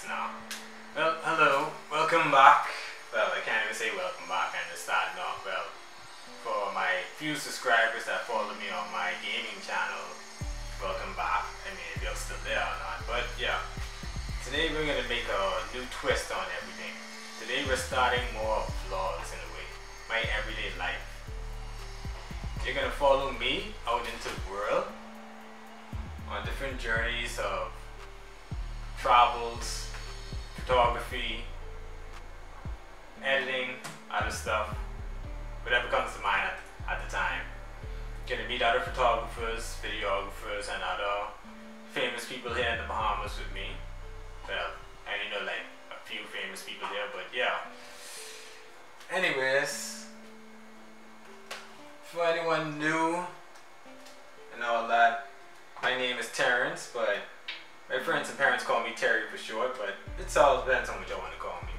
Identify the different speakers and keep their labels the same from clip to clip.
Speaker 1: starts now. Well, hello, welcome back. Well, I can't even say welcome back, I'm just starting off. Well, for my few subscribers that follow me on my gaming channel, welcome back. I mean, if you're still there or not, but yeah. Today we're gonna make a new twist on everything. Today we're starting more vlogs in a way, my everyday life. You're gonna follow me out into the world on different journeys of photography, editing, other stuff, whatever comes to mind at, at the time. Gonna meet other photographers, videographers, and other famous people here in the Bahamas with me. Well, I only know like a few famous people here, but yeah. Anyways, for anyone new and all that, my name is Terrance, but my friends and parents Terry for short, but it's all depends on what y'all want to call me.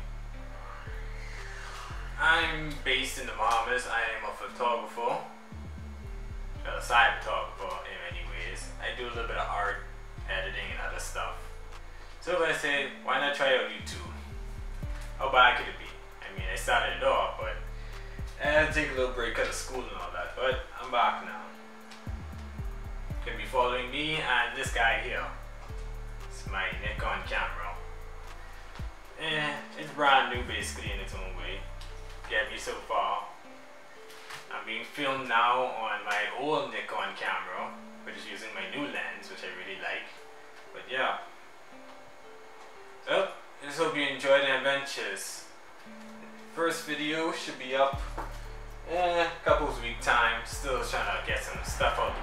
Speaker 1: I'm based in the Bahamas. I am a photographer, a side photographer in many ways. I do a little bit of art, editing, and other stuff. So I say, why not try out YouTube? How bad could it be? I mean, I started it off, but I had to take a little break because of school and all that. But I'm back now. Gonna be following me and this guy here. My Nikon camera. Eh, it's brand new basically in its own way. Get me so far. I'm being filmed now on my old Nikon camera, which is using my new lens, which I really like. But yeah. So, I just hope you enjoy the adventures. First video should be up in a couple of week time. Still trying to get some stuff out.